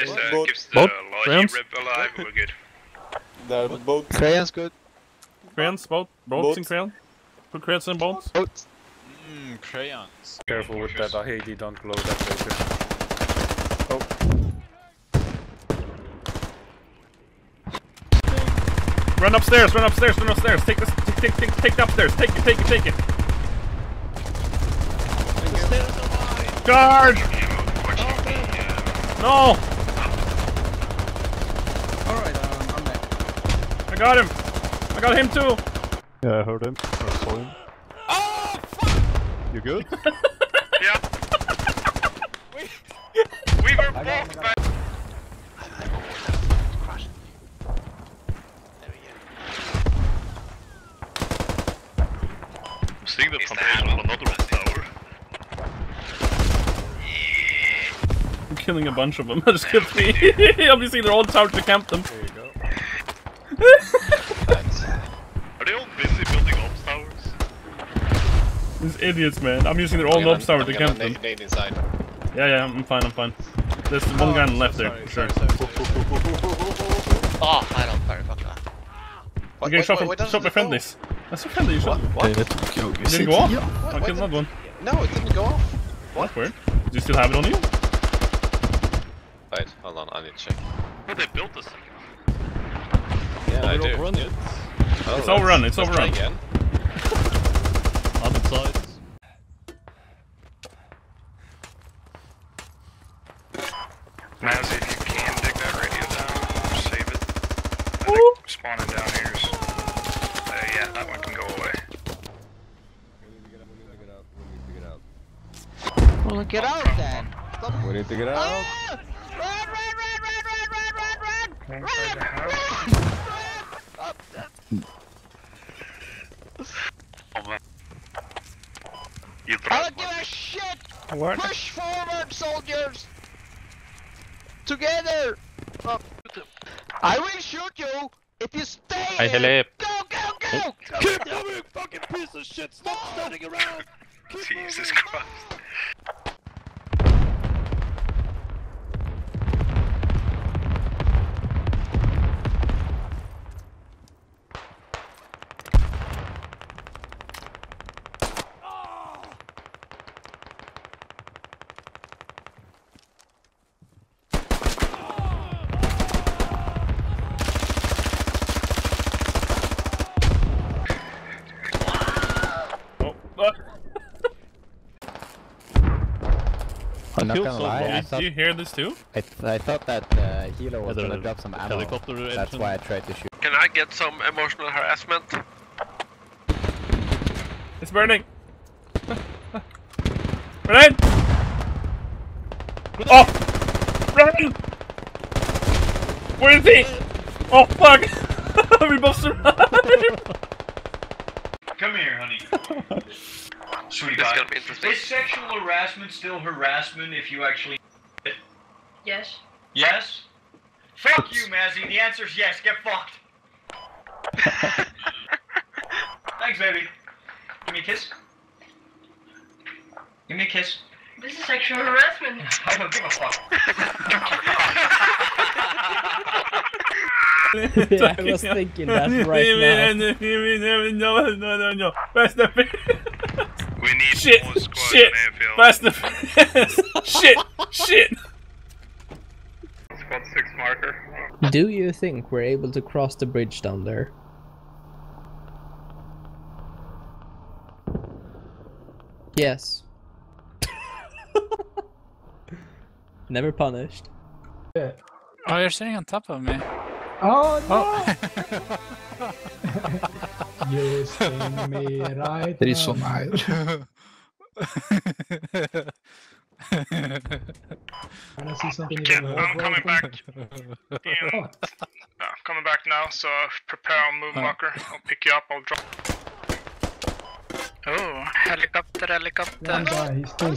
This uh, Boat. keeps the Boat? Logi Friends? rib alive, we're good. There are boats. Crayon's good. Crayons, boat, boats in Boats. crayon. Put crayons in boats. Boats. Mmm, crayons. Careful with that, Ahedi, don't blow that later. Run upstairs, run upstairs, run upstairs. Take this, take, take, take, take it upstairs. Take it, take it, take it. Charge! No! Alright, um, I'm there. I got him. I got him too. Yeah, I heard him. Or saw him. Oh, fuck! You good? Yeah. we were both back. Seeing the Is foundation of another tower. I'm killing a bunch of them. I just killed three. Obviously, they're all tower to camp them. There you go. Are they all busy building ops towers? These idiots, man. I'm using their old nobs tower to camp them. Inside. Yeah, yeah, I'm fine, I'm fine. There's one oh, guy on the left there, for sure. Oh, I don't fire. Fuck that. I'm getting shot from, shot by friendlies. That's a friendly you shot. What? It didn't go off? I killed another one. No, it didn't go off. That's weird. Do you still have it on you? Wait, hold on, I need to check. But they built a second. Yeah, I do. Run it. Oh, It's overrun, it's overrun. again. Other side. Mazzie, if you can, dig that radio down. Save it. I think spawning down here is... Uh, yeah, that one can go away. Well, get out then. Stop. We need to get out. Ah! Run, run, run, run, run, run, run, run, Inside the run, house. run. Up, You I don't give a shit. What? Push forward, soldiers. Together. Oh, Up. I will shoot you if you stay Hi, here. Philip. Go, go, go. Oh. Keep moving, fucking piece of shit! Stop standing around! Jesus Christ. Oh, uh, I'm not gonna lie, I thought, did you hear this too? I, th I thought that uh, Hilo was gonna drop some ammo. Helicopter That's engine. why I tried to shoot. Can I get some emotional harassment? It's burning. Run! Oh! Run! Where is he? Oh fuck! we both survived! Come here, honey. Sweetie This is pie. gonna be interesting. Is sexual harassment still harassment if you actually... Yes. Yes? Fuck you, Mazzie. The answer is yes. Get fucked. Thanks, baby. Give me a kiss. Give me a kiss. This is sexual harassment. I don't give a fuck. yeah, I was thinking that right now. No, no, no, no. Fast the We need Shit, more squads shit, in airfield. Fast the Shit, shit. Squad 6 marker. Do you think we're able to cross the bridge down there? Yes. Never punished. Oh, you're sitting on top of me. Oh, oh. no! you sting me right Det är så now. nice. Wanna see something Okay, I'm coming broken? back. In, uh, coming back now, so prepare on move marker. I'll pick you up, I'll drop. Oh, helicopter, helicopter. One guy, he's still